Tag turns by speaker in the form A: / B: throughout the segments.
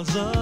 A: miles away.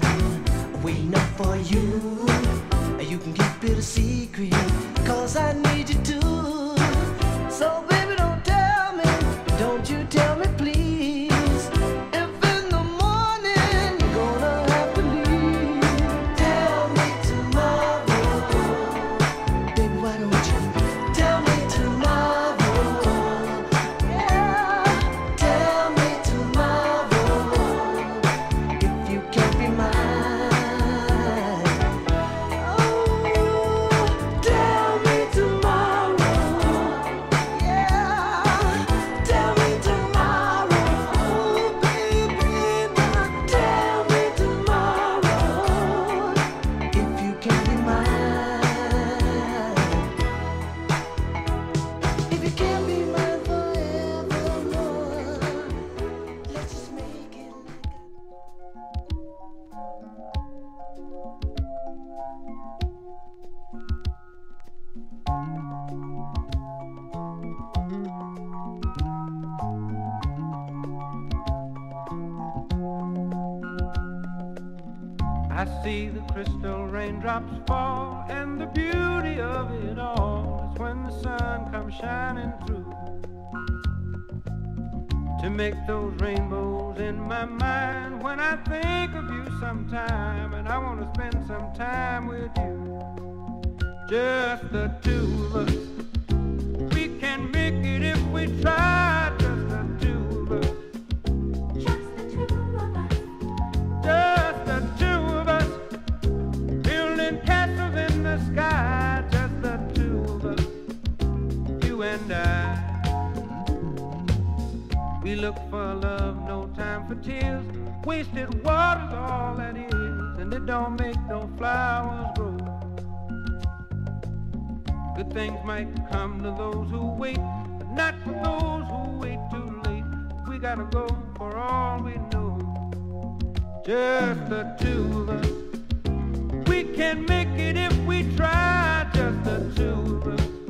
A: kitchen waiting up for you. You can keep it a secret, cause I need you. I see the crystal raindrops fall, and the beauty of it all is when the sun comes shining through. To make those rainbows in my mind when I think of you sometime, and I want to spend some time with you. Just the
B: two of us. We can make it if we try. We look for love, no time for tears. Wasted water's all
C: that is, and it don't make no flowers grow. Good things might come to those who wait, but not for those who wait too late. We gotta go for all we know. Just the two of us. We can make it if we try, just the two of us.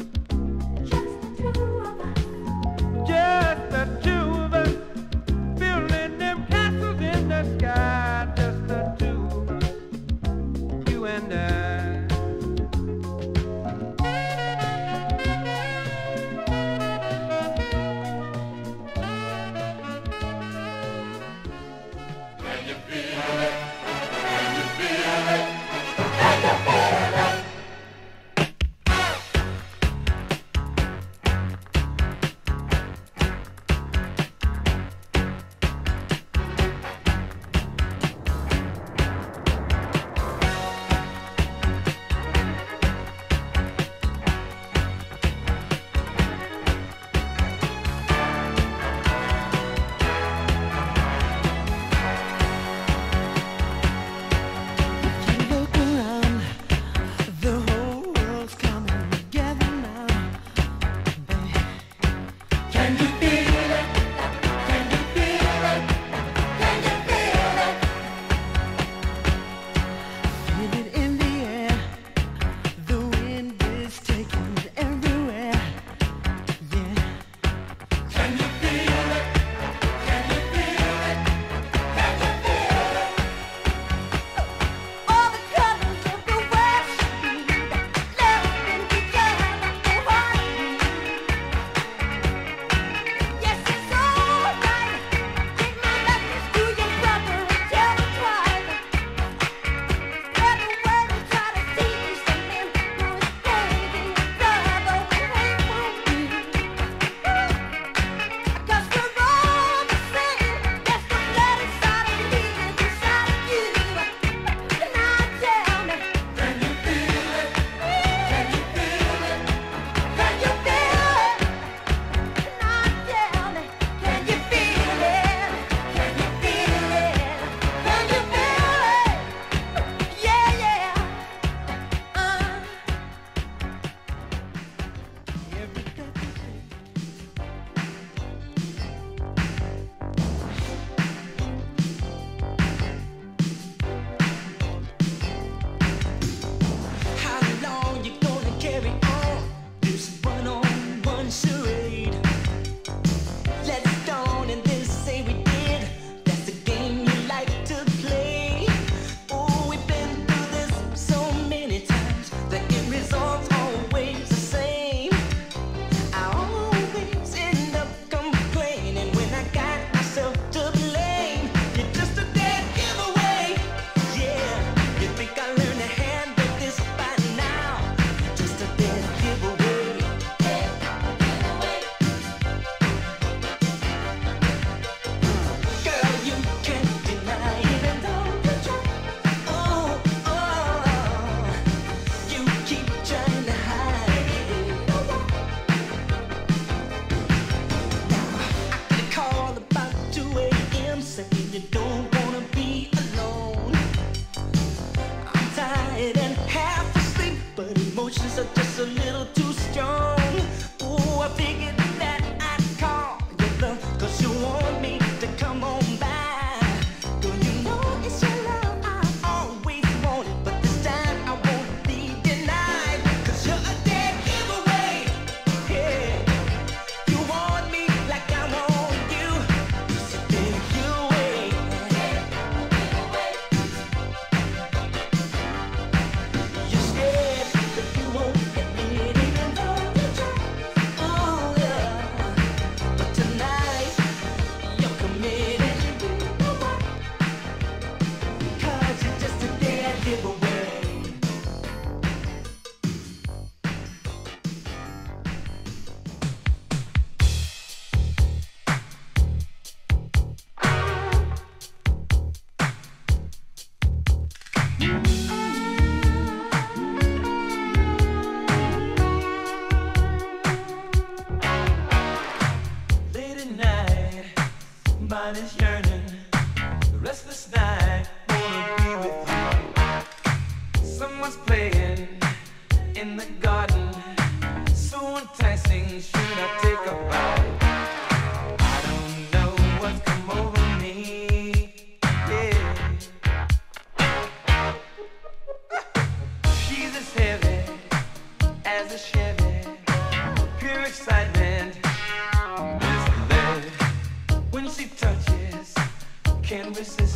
C: Soul.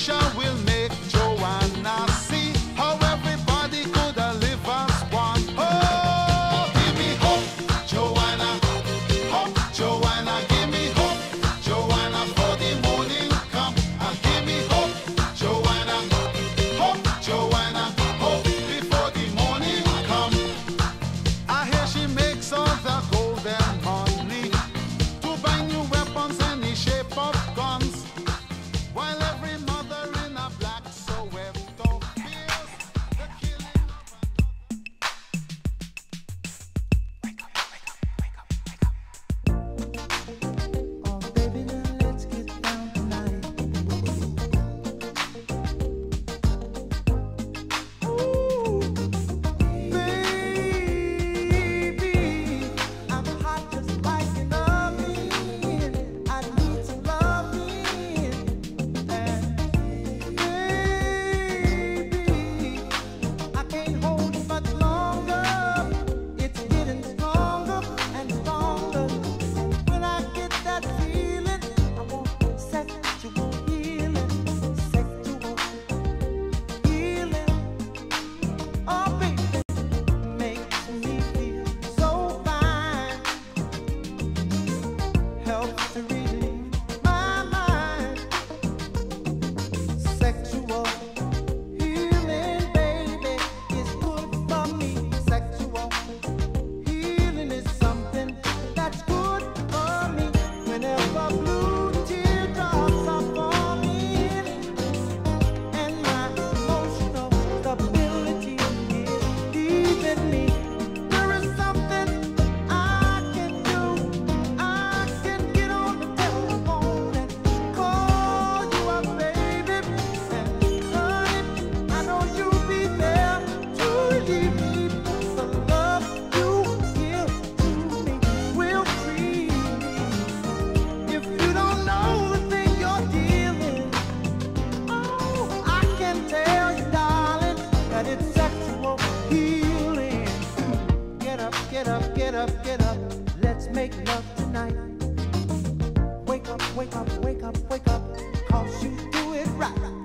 C: wish I will. wake up, wake up, wake up, cause you do it right.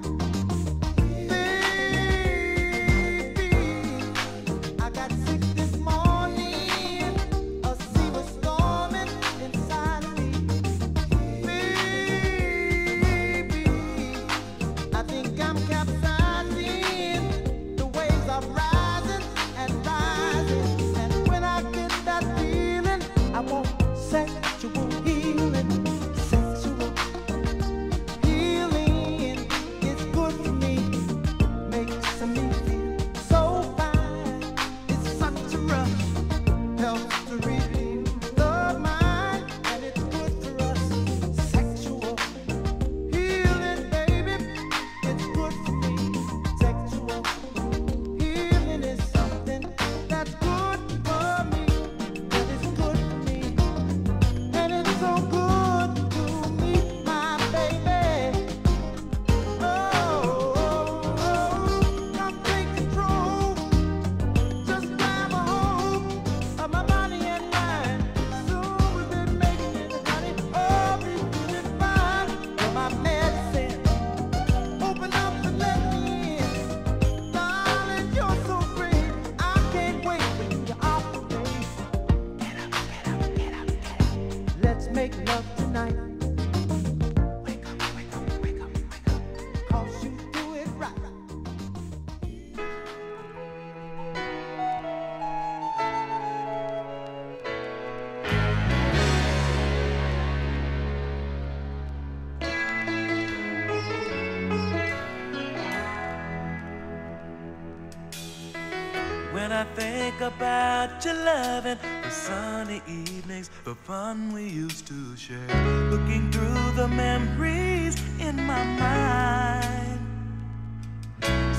D: think about your loving the sunny evenings, the fun we used to share. Looking through the memories in my mind.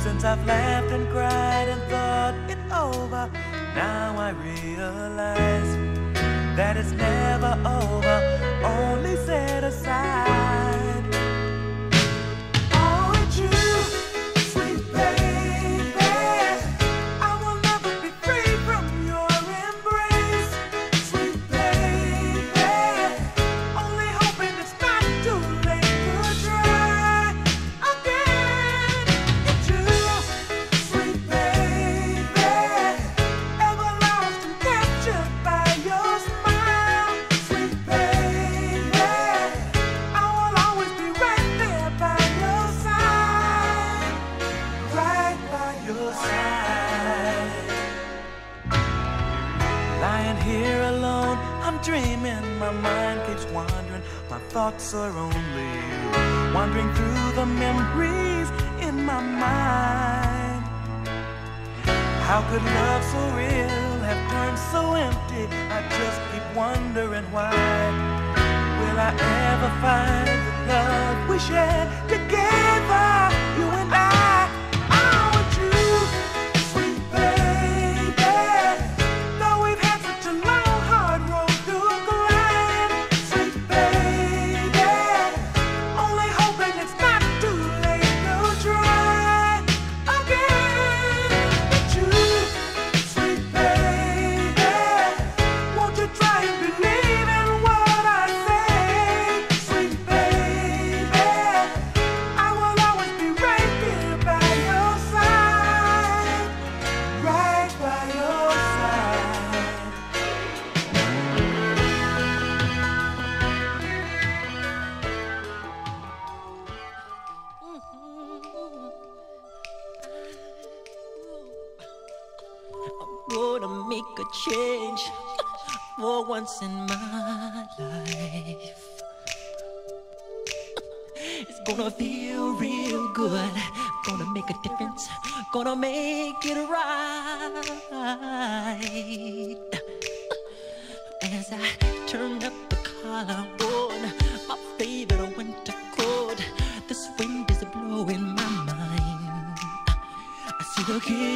D: Since I've laughed and cried and thought it over, now I realize that it's never over.
E: gonna make it right. As I turn up the collarbone, my favorite winter coat, this wind is blowing my mind. I see the kids.